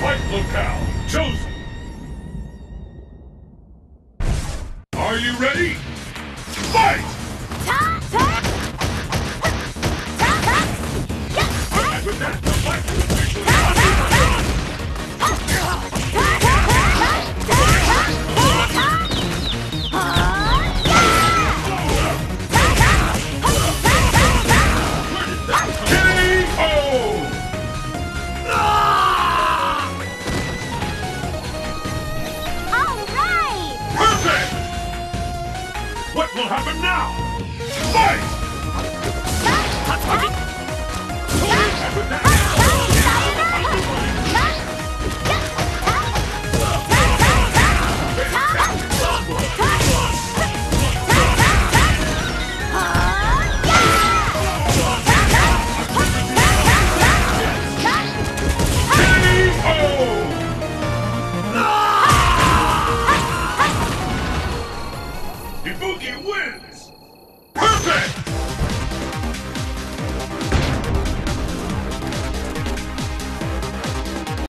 Fight locale chosen. Are you ready? Fight! What will happen now? Ibuki wins!